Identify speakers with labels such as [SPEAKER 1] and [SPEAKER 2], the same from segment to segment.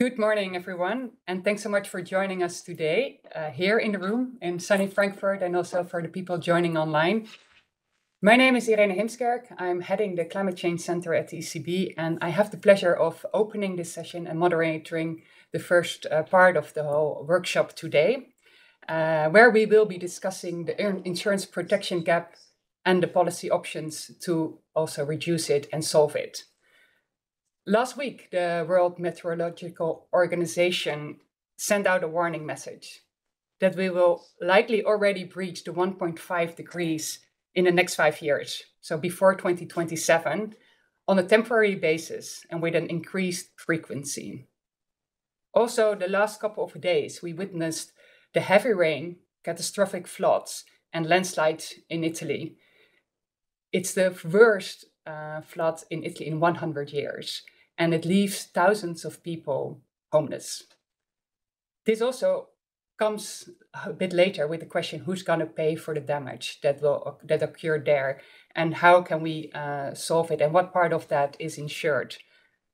[SPEAKER 1] Good morning, everyone, and thanks so much for joining us today uh, here in the room in sunny Frankfurt and also for the people joining online. My name is Irene Heemskerk. I'm heading the Climate Change Center at the ECB, and I have the pleasure of opening this session and moderating the first uh, part of the whole workshop today, uh, where we will be discussing the insurance protection gap and the policy options to also reduce it and solve it. Last week, the World Meteorological Organization sent out a warning message that we will likely already breach the 1.5 degrees in the next five years, so before 2027, on a temporary basis and with an increased frequency. Also, the last couple of days, we witnessed the heavy rain, catastrophic floods, and landslides in Italy. It's the worst uh, flood in Italy in 100 years and it leaves thousands of people homeless. This also comes a bit later with the question who's going to pay for the damage that will that occurred there? And how can we uh, solve it? And what part of that is insured?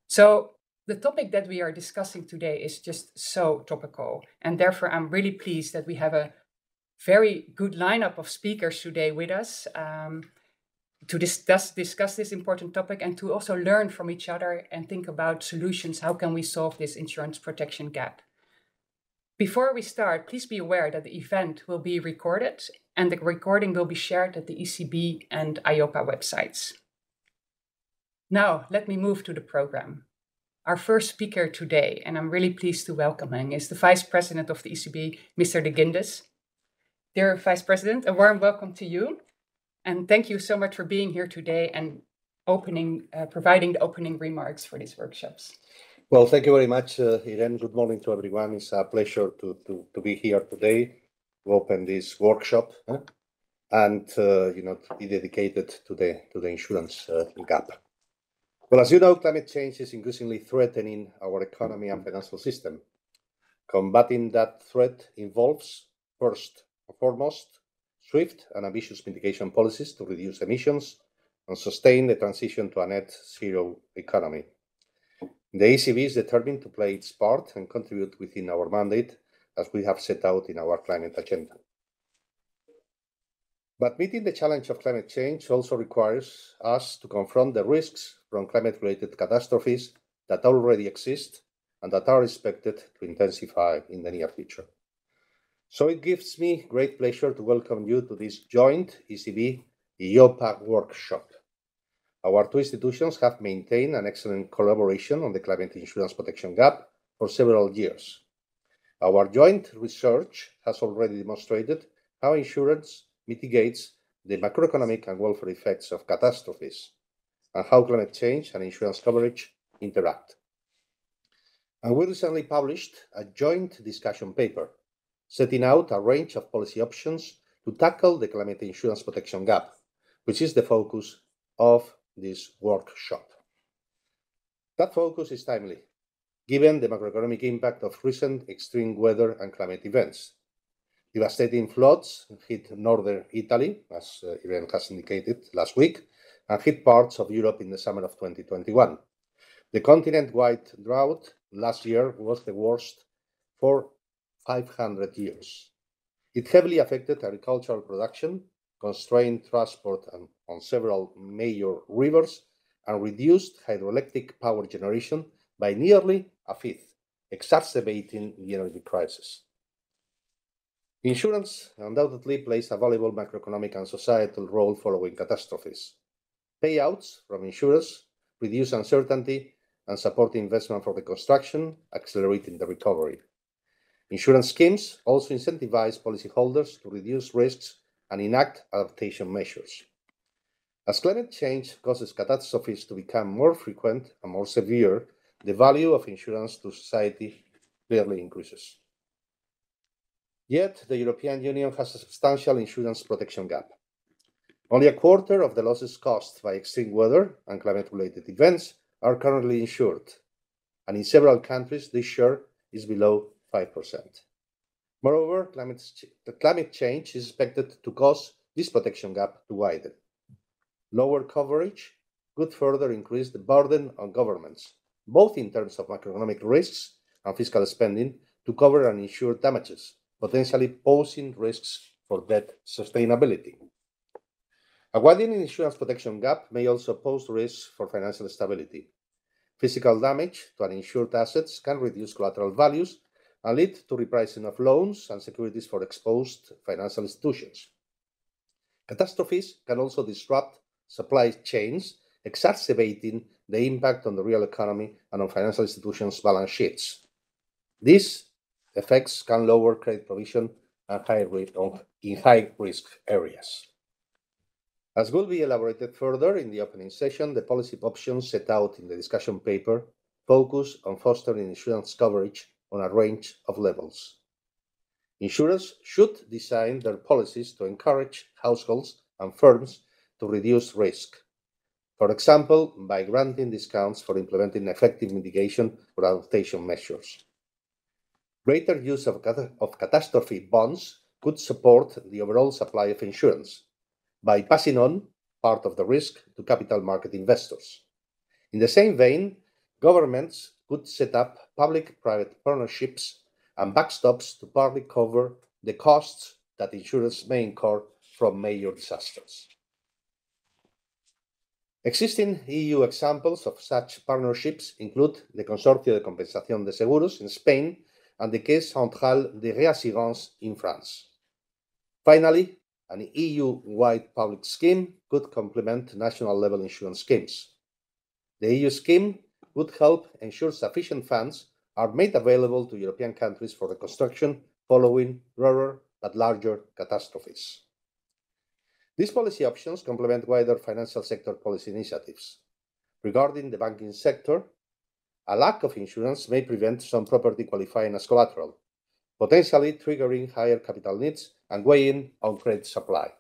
[SPEAKER 1] So the topic that we are discussing today is just so topical. And therefore i'm really pleased that we have a very good lineup of speakers today with us. Um, to discuss, discuss this important topic and to also learn from each other and think about solutions. How can we solve this insurance protection gap? Before we start, please be aware that the event will be recorded and the recording will be shared at the ECB and EIOPA websites. Now, let me move to the program. Our first speaker today, and I'm really pleased to welcome him, is the Vice President of the ECB, Mr. de Guindos. Dear Vice President, a warm welcome to you. And thank you so much for being here today and opening, uh, providing the opening remarks for these workshops.
[SPEAKER 2] Well, thank you very much, uh, Irene. Good morning to everyone. It's a pleasure to, to, to be here today to open this workshop huh? and uh, you know to be dedicated to the to the insurance uh, gap. Well, as you know, climate change is increasingly threatening our economy and financial system. Combating that threat involves, first and foremost, swift and ambitious mitigation policies to reduce emissions and sustain the transition to a net zero economy. The ECB is determined to play its part and contribute within our mandate as we have set out in our climate agenda. But meeting the challenge of climate change also requires us to confront the risks from climate related catastrophes that already exist and that are expected to intensify in the near future. So it gives me great pleasure to welcome you to this joint ECB EIOPA workshop. Our two institutions have maintained an excellent collaboration on the climate insurance protection gap for several years. Our joint research has already demonstrated how insurance mitigates the macroeconomic and welfare effects of catastrophes and how climate change and insurance coverage interact. And we recently published a joint discussion paper setting out a range of policy options to tackle the climate insurance protection gap, which is the focus of this workshop. That focus is timely, given the macroeconomic impact of recent extreme weather and climate events. Devastating floods hit northern Italy, as uh, Irene has indicated last week, and hit parts of Europe in the summer of 2021. The continent-wide drought last year was the worst for 500 years. It heavily affected agricultural production, constrained transport on several major rivers, and reduced hydroelectric power generation by nearly a fifth, exacerbating the energy crisis. Insurance undoubtedly plays a valuable macroeconomic and societal role following catastrophes. Payouts from insurers reduce uncertainty and support investment for reconstruction, accelerating the recovery. Insurance schemes also incentivize policyholders to reduce risks and enact adaptation measures. As climate change causes catastrophes to become more frequent and more severe, the value of insurance to society clearly increases. Yet, the European Union has a substantial insurance protection gap. Only a quarter of the losses caused by extreme weather and climate related events are currently insured, and in several countries, this share is below 5%. Moreover, climate, the climate change is expected to cause this protection gap to widen. Lower coverage could further increase the burden on governments, both in terms of macroeconomic risks and fiscal spending to cover and insure damages, potentially posing risks for debt sustainability. A widening insurance protection gap may also pose risks for financial stability. Physical damage to uninsured assets can reduce collateral values and lead to repricing of loans and securities for exposed financial institutions. Catastrophes can also disrupt supply chains, exacerbating the impact on the real economy and on financial institutions' balance sheets. These effects can lower credit provision and high risk in high risk areas. As will be elaborated further in the opening session, the policy options set out in the discussion paper focus on fostering insurance coverage on a range of levels. Insurers should design their policies to encourage households and firms to reduce risk. For example, by granting discounts for implementing effective mitigation or adaptation measures. Greater use of, of catastrophe bonds could support the overall supply of insurance by passing on part of the risk to capital market investors. In the same vein, governments could set up public-private partnerships and backstops to partly cover the costs that insurers may incur from major disasters. Existing EU examples of such partnerships include the Consorcio de Compensación de Seguros in Spain and the Caisse Centrale de Réassurance in France. Finally, an EU-wide public scheme could complement national-level insurance schemes. The EU scheme would help ensure sufficient funds are made available to European countries for reconstruction following rarer but larger catastrophes. These policy options complement wider financial sector policy initiatives. Regarding the banking sector, a lack of insurance may prevent some property qualifying as collateral, potentially triggering higher capital needs and weighing on credit supply.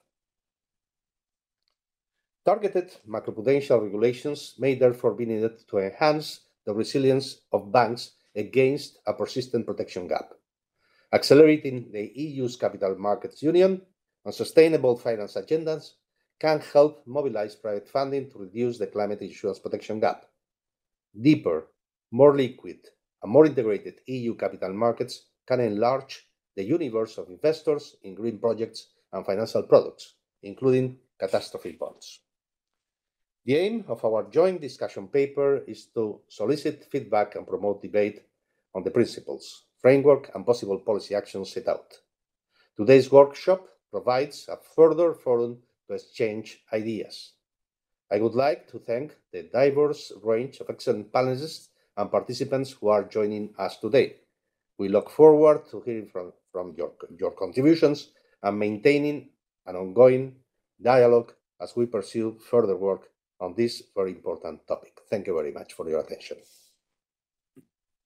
[SPEAKER 2] Targeted macroprudential regulations may therefore be needed to enhance the resilience of banks against a persistent protection gap, accelerating the EU's capital markets union and sustainable finance agendas can help mobilize private funding to reduce the climate insurance protection gap. Deeper, more liquid, and more integrated EU capital markets can enlarge the universe of investors in green projects and financial products, including catastrophe bonds. The aim of our joint discussion paper is to solicit feedback and promote debate on the principles, framework, and possible policy actions set out. Today's workshop provides a further forum to exchange ideas. I would like to thank the diverse range of excellent panelists and participants who are joining us today. We look forward to hearing from, from your, your contributions and maintaining an ongoing dialogue as we pursue further work on this very important topic. Thank you very much for your attention.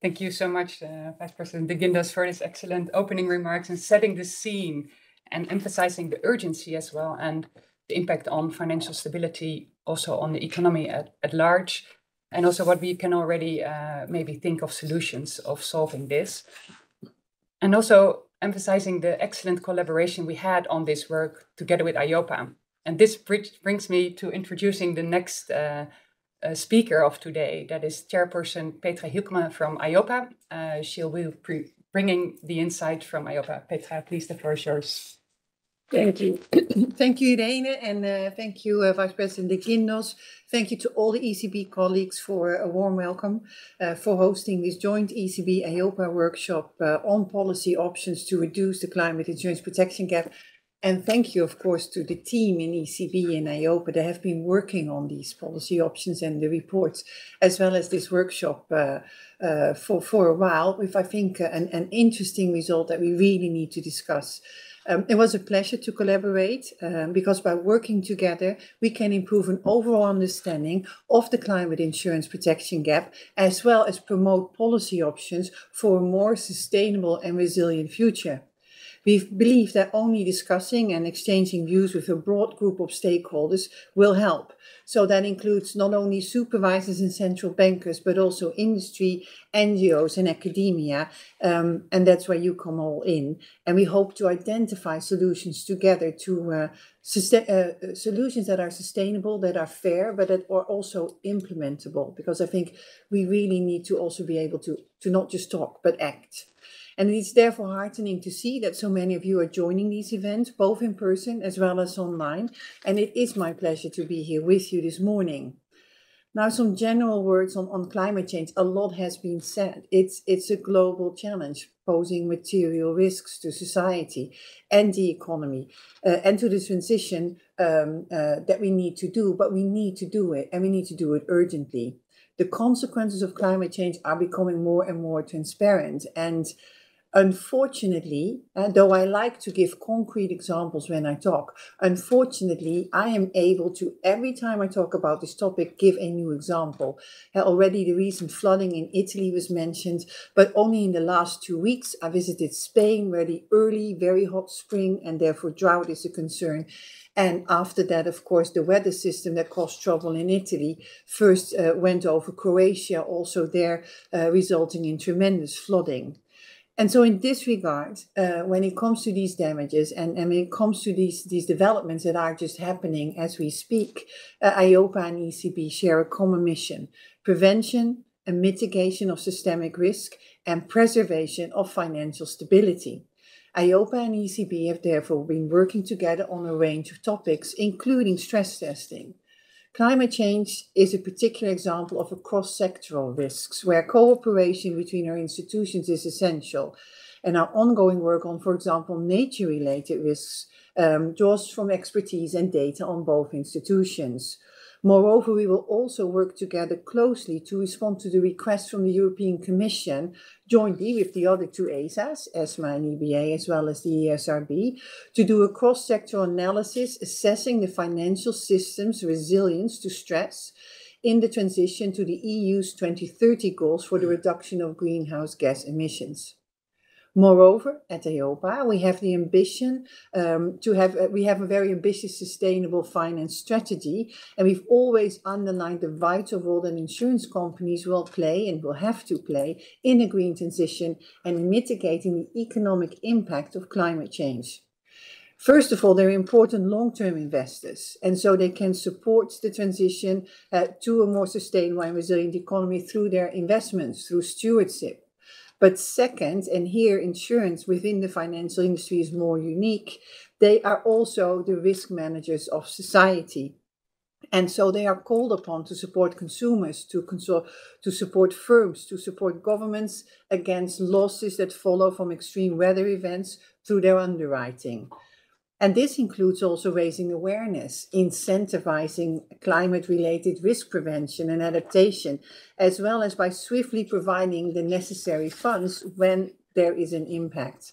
[SPEAKER 1] Thank you so much, uh, Vice President de Guindos, for this excellent opening remarks and setting the scene and emphasizing the urgency as well and the impact on financial stability, also on the economy at, at large, and also what we can already uh, maybe think of solutions of solving this. And also emphasizing the excellent collaboration we had on this work together with EIOPA. And this brings me to introducing the next uh, uh, speaker of today. That is Chairperson Petra Hielkema from EIOPA. Uh, she'll be bringing the insight from EIOPA. Petra, please, the floor is yours.
[SPEAKER 3] Thank you. thank you, Irene, and uh, thank you, uh, Vice President De Guindos. Thank you to all the ECB colleagues for a warm welcome uh, for hosting this joint ECB EIOPA workshop uh, on policy options to reduce the climate insurance protection gap. And thank you, of course, to the team in ECB and EIOPA that have been working on these policy options and the reports, as well as this workshop uh, uh, for, for a while, with, I think, an, an interesting result that we really need to discuss. Um, it was a pleasure to collaborate um, because by working together, we can improve an overall understanding of the climate insurance protection gap, as well as promote policy options for a more sustainable and resilient future. We believe that only discussing and exchanging views with a broad group of stakeholders will help. So that includes not only supervisors and central bankers, but also industry, NGOs, and academia. Um, and that's where you come all in. And we hope to identify solutions together to uh, uh, solutions that are sustainable, that are fair, but that are also implementable. Because I think we really need to also be able to, to not just talk, but act. And it's therefore heartening to see that so many of you are joining these events, both in person as well as online. And it is my pleasure to be here with you this morning. Now, some general words on, on climate change. A lot has been said. It's, it's a global challenge posing material risks to society and the economy uh, and to the transition um, uh, that we need to do, but we need to do it and we need to do it urgently. The consequences of climate change are becoming more and more transparent and Unfortunately, uh, though I like to give concrete examples when I talk, unfortunately, I am able to, every time I talk about this topic, give a new example. Uh, already the recent flooding in Italy was mentioned, but only in the last two weeks I visited Spain, where the early, very hot spring and therefore drought is a concern. And after that, of course, the weather system that caused trouble in Italy first uh, went over Croatia, also there, uh, resulting in tremendous flooding. And so, in this regard, uh, when it comes to these damages and, and when it comes to these, these developments that are just happening as we speak, uh, EIOPA and ECB share a common mission prevention and mitigation of systemic risk and preservation of financial stability. EIOPA and ECB have therefore been working together on a range of topics, including stress testing. Climate change is a particular example of a cross-sectoral risks where cooperation between our institutions is essential. And our ongoing work on, for example, nature-related risks um, draws from expertise and data on both institutions. Moreover, we will also work together closely to respond to the request from the European Commission, jointly with the other two ESAs, ESMA and EBA, as well as the ESRB, to do a cross-sector analysis assessing the financial system's resilience to stress in the transition to the EU's 2030 goals for the mm. reduction of greenhouse gas emissions. Moreover, at EIOPA, we have the ambition um, to have, uh, we have a very ambitious sustainable finance strategy, and we've always underlined the vital role that insurance companies will play and will have to play in a green transition and mitigating the economic impact of climate change. First of all, they're important long term investors, and so they can support the transition uh, to a more sustainable and resilient economy through their investments, through stewardship. But second, and here insurance within the financial industry is more unique, they are also the risk managers of society. And so they are called upon to support consumers, to, console, to support firms, to support governments against losses that follow from extreme weather events through their underwriting. And this includes also raising awareness, incentivizing climate related risk prevention and adaptation, as well as by swiftly providing the necessary funds when there is an impact.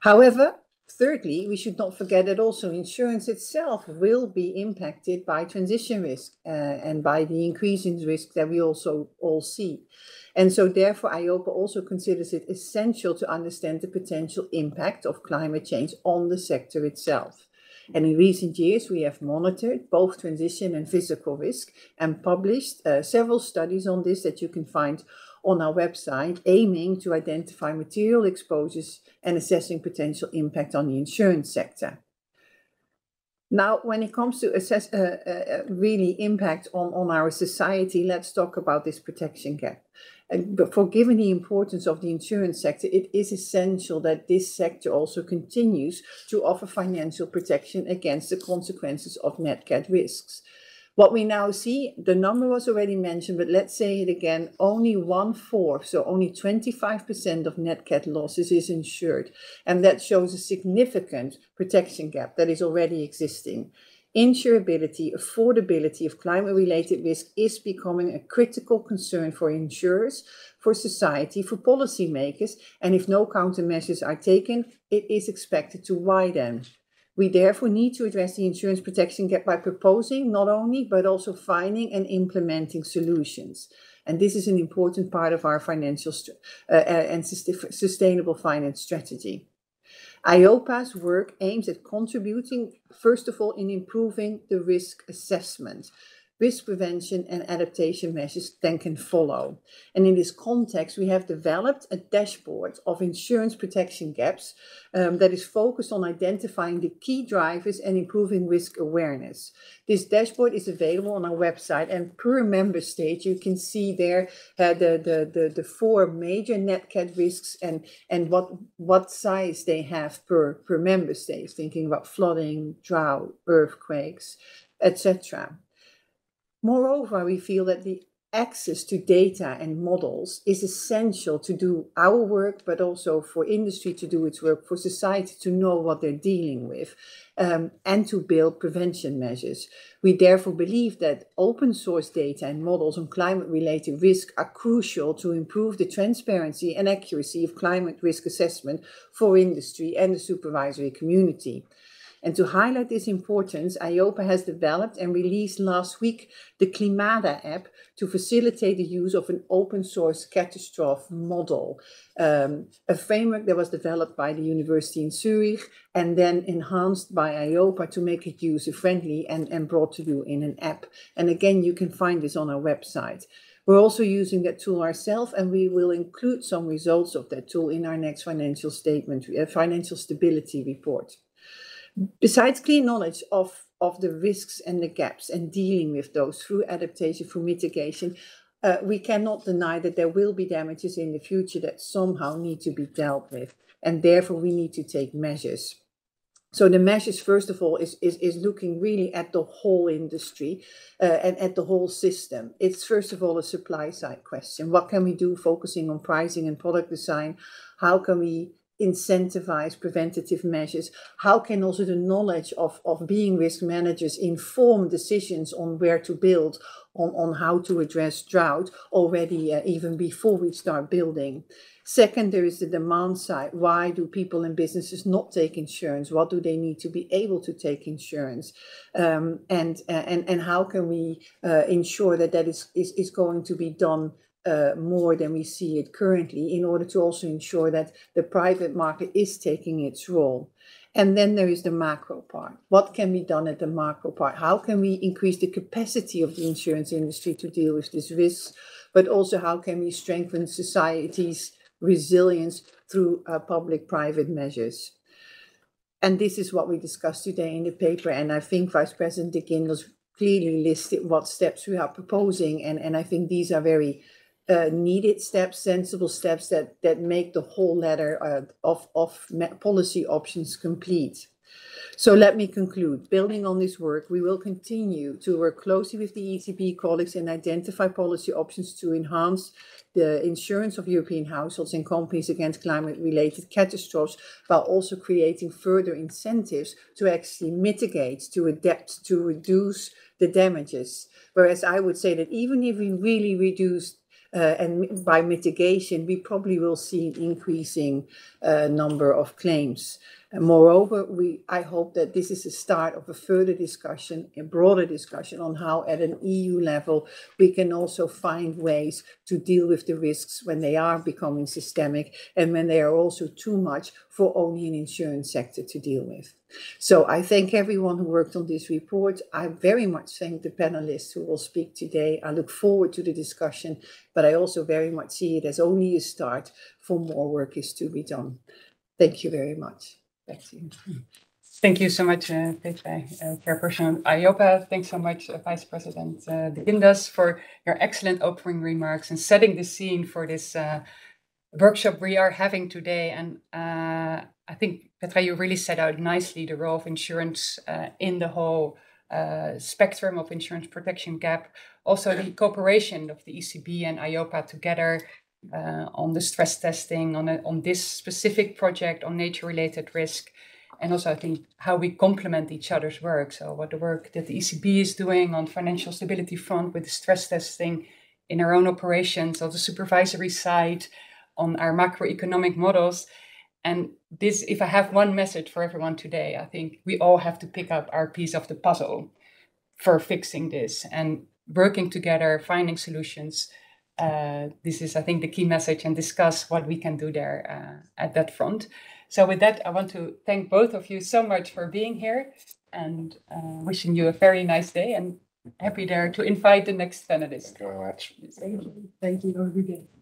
[SPEAKER 3] However, thirdly, we should not forget that also insurance itself will be impacted by transition risk uh, and by the increase in risk that we also all see. And so, therefore, EIOPA also considers it essential to understand the potential impact of climate change on the sector itself. And in recent years, we have monitored both transition and physical risk and published uh, several studies on this that you can find on our website, aiming to identify material exposures and assessing potential impact on the insurance sector. Now, when it comes to assess uh, uh, uh really impact on, on our society, let's talk about this protection gap. But for given the importance of the insurance sector, it is essential that this sector also continues to offer financial protection against the consequences of nat cat risks. What we now see, the number was already mentioned, but let's say it again, only one fourth, so only 25% of nat cat losses is insured. And that shows a significant protection gap that is already existing. Insurability, affordability of climate related risk is becoming a critical concern for insurers, for society, for policymakers, and if no countermeasures are taken, it is expected to widen. We therefore need to address the insurance protection gap by proposing not only, but also finding and implementing solutions. And this is an important part of our financial uh, uh, and sustainable finance strategy. EIOPA's work aims at contributing, first of all, in improving the risk assessment. Risk prevention and adaptation measures then can follow. And in this context, we have developed a dashboard of insurance protection gaps um, that is focused on identifying the key drivers and improving risk awareness. This dashboard is available on our website, and per member state, you can see there uh, the, the, the, the four major nat cat risks and, and what, what size they have per, per member state, thinking about flooding, drought, earthquakes, etc. Moreover, we feel that the access to data and models is essential to do our work, but also for industry to do its work, for society to know what they're dealing with, um, and to build prevention measures. We therefore believe that open source data and models on climate related risk are crucial to improve the transparency and accuracy of climate risk assessment for industry and the supervisory community. And to highlight this importance, EIOPA has developed and released last week the Climada app to facilitate the use of an open source catastrophe model, um, a framework that was developed by the University in Zurich and then enhanced by EIOPA to make it user friendly and, and brought to you in an app. And again, you can find this on our website. We're also using that tool ourselves, and we will include some results of that tool in our next financial statement, uh, financial stability report. Besides clear knowledge of, of the risks and the gaps and dealing with those through adaptation, through mitigation, uh, we cannot deny that there will be damages in the future that somehow need to be dealt with. And therefore, we need to take measures. So the measures, first of all, is, is, is looking really at the whole industry uh, and at the whole system. It's first of all a supply side question. What can we do focusing on pricing and product design? How can we incentivize preventative measures? How can also the knowledge of, of being risk managers inform decisions on where to build, on, on how to address drought already uh, even before we start building? Second, there is the demand side. Why do people and businesses not take insurance? What do they need to be able to take insurance? Um, and, and, and how can we uh, ensure that that is, is, is going to be done uh, more than we see it currently in order to also ensure that the private market is taking its role. And then there is the macro part. What can be done at the macro part? How can we increase the capacity of the insurance industry to deal with this risk? But also, how can we strengthen society's resilience through uh, public private measures? And this is what we discussed today in the paper. And I think Vice President De Guindos clearly listed what steps we are proposing. And, and I think these are very uh, needed steps, sensible steps that that make the whole ladder uh, of of policy options complete. So let me conclude. Building on this work, we will continue to work closely with the ECB colleagues and identify policy options to enhance the insurance of European households and companies against climate-related catastrophes, while also creating further incentives to actually mitigate, to adapt, to reduce the damages. Whereas I would say that even if we really reduce uh, and by mitigation, we probably will see an increasing uh, number of claims. And moreover, we, I hope that this is the start of a further discussion, a broader discussion on how at an EU level we can also find ways to deal with the risks when they are becoming systemic and when they are also too much for only an insurance sector to deal with. So I thank everyone who worked on this report. I very much thank the panelists who will speak today. I look forward to the discussion, but I also very much see it as only a start for more work is to be done. Thank you very much. To you.
[SPEAKER 1] Thank you so much, uh, Petra, uh, Chairperson EIOPA. Thanks so much, uh, Vice President uh, De Guindos, for your excellent opening remarks and setting the scene for this uh, workshop we are having today. And uh, I think, Petra, you really set out nicely the role of insurance uh, in the whole spectrum of insurance protection gap. Also, the cooperation of the ECB and EIOPA together uh, on the stress testing, on, a, on this specific project, on nature-related risk, and also I think how we complement each other's work. So what the work that the ECB is doing on financial stability front with the stress testing in our own operations, on the supervisory side, on our macroeconomic models. And this, if I have one message for everyone today, I think we all have to pick up our piece of the puzzle for fixing this and working together, finding solutions uh, this is, I think, the key message and discuss what we can do there uh, at that front. So, with that, I want to thank both of you so much for being here and uh, wishing you a very nice day. And happy there to invite the next panelist.
[SPEAKER 2] Thank you very much.
[SPEAKER 3] Thank you. Have a good day.